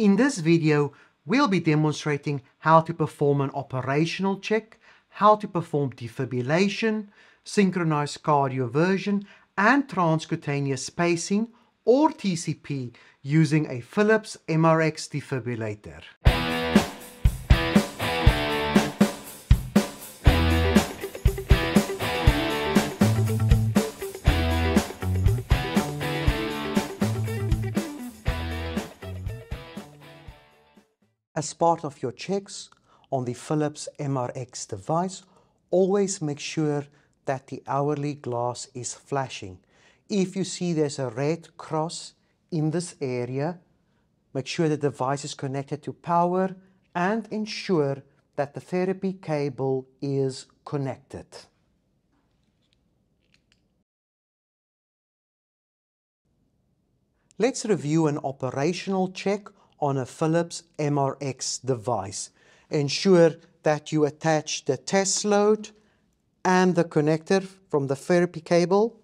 In this video, we'll be demonstrating how to perform an operational check, how to perform defibrillation, synchronized cardioversion, and transcutaneous pacing, or TCP, using a Philips MRX defibrillator. As part of your checks on the Philips MRX device, always make sure that the hourly glass is flashing. If you see there's a red cross in this area, make sure the device is connected to power and ensure that the therapy cable is connected. Let's review an operational check on a Philips MRX device. Ensure that you attach the test load and the connector from the therapy cable.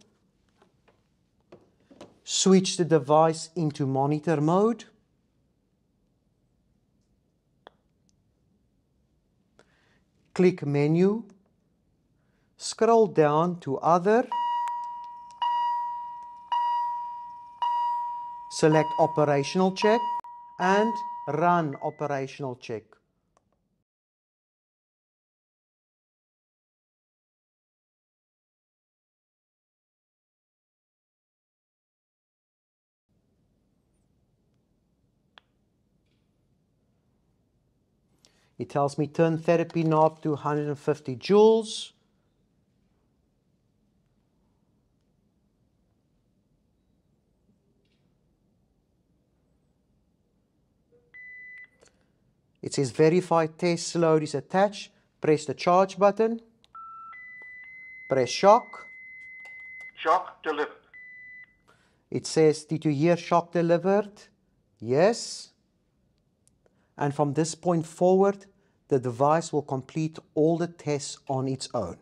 Switch the device into monitor mode. Click menu. Scroll down to other. Select operational check and run operational check. It tells me turn therapy knob to 150 joules. It says verify test load is attached. Press the charge button. Press shock. Shock delivered. It says, did you hear shock delivered? Yes. And from this point forward, the device will complete all the tests on its own.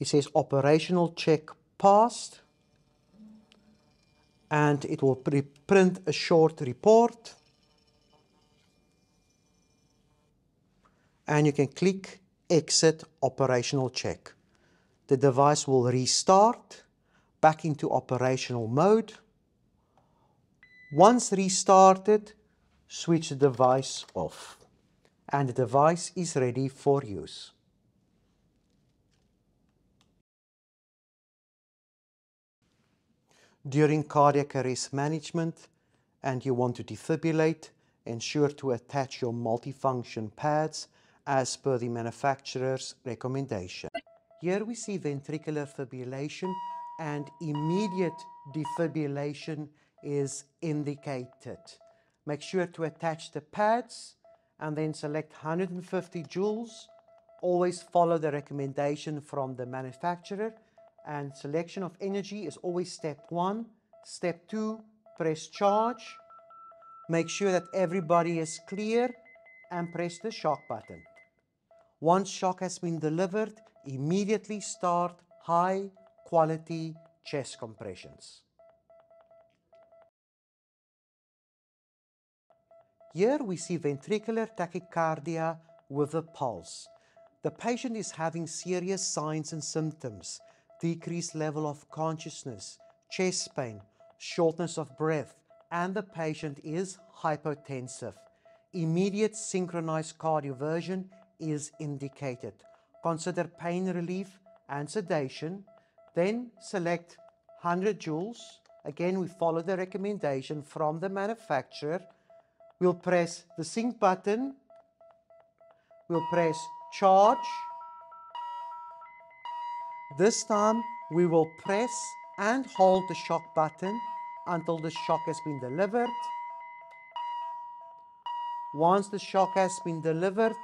It says operational check passed and it will print a short report and you can click exit operational check. The device will restart back into operational mode. Once restarted, switch the device off and the device is ready for use. During cardiac arrest management and you want to defibrillate, ensure to attach your multifunction pads as per the manufacturer's recommendation. Here we see ventricular fibrillation and immediate defibrillation is indicated. Make sure to attach the pads and then select 150 joules. Always follow the recommendation from the manufacturer and selection of energy is always step one. Step two, press charge. Make sure that everybody is clear and press the shock button. Once shock has been delivered, immediately start high quality chest compressions. Here we see ventricular tachycardia with a pulse. The patient is having serious signs and symptoms, decreased level of consciousness, chest pain, shortness of breath, and the patient is hypotensive. Immediate synchronized cardioversion is indicated. Consider pain relief and sedation. Then select 100 joules. Again, we follow the recommendation from the manufacturer. We'll press the sync button. We'll press charge. This time we will press and hold the shock button until the shock has been delivered. Once the shock has been delivered,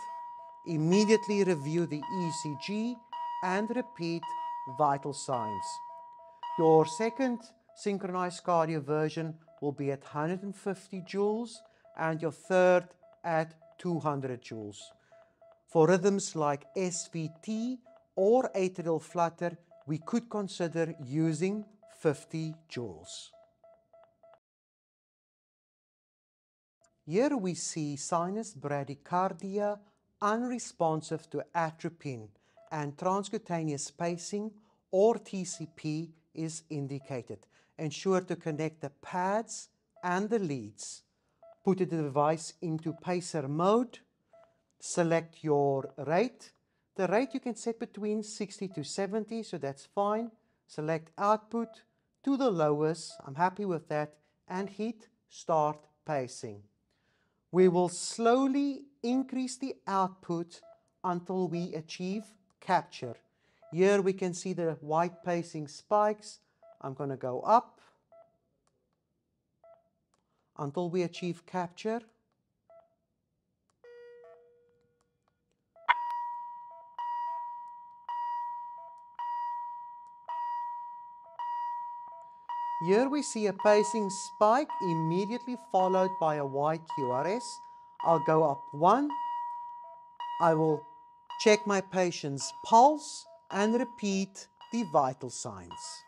immediately review the ECG and repeat vital signs. Your second synchronized cardioversion will be at 150 joules and your third at 200 joules. For rhythms like SVT or atrial flutter, we could consider using 50 joules. Here we see sinus bradycardia unresponsive to atropine and transcutaneous pacing or TCP is indicated. Ensure to connect the pads and the leads. Put the device into pacer mode. Select your rate. The rate you can set between 60 to 70, so that's fine. Select output to the lowest. I'm happy with that. And hit start pacing. We will slowly increase the output until we achieve capture. Here we can see the white pacing spikes. I'm going to go up until we achieve capture. Here we see a pacing spike immediately followed by a white QRS. I'll go up one. I will check my patient's pulse and repeat the vital signs.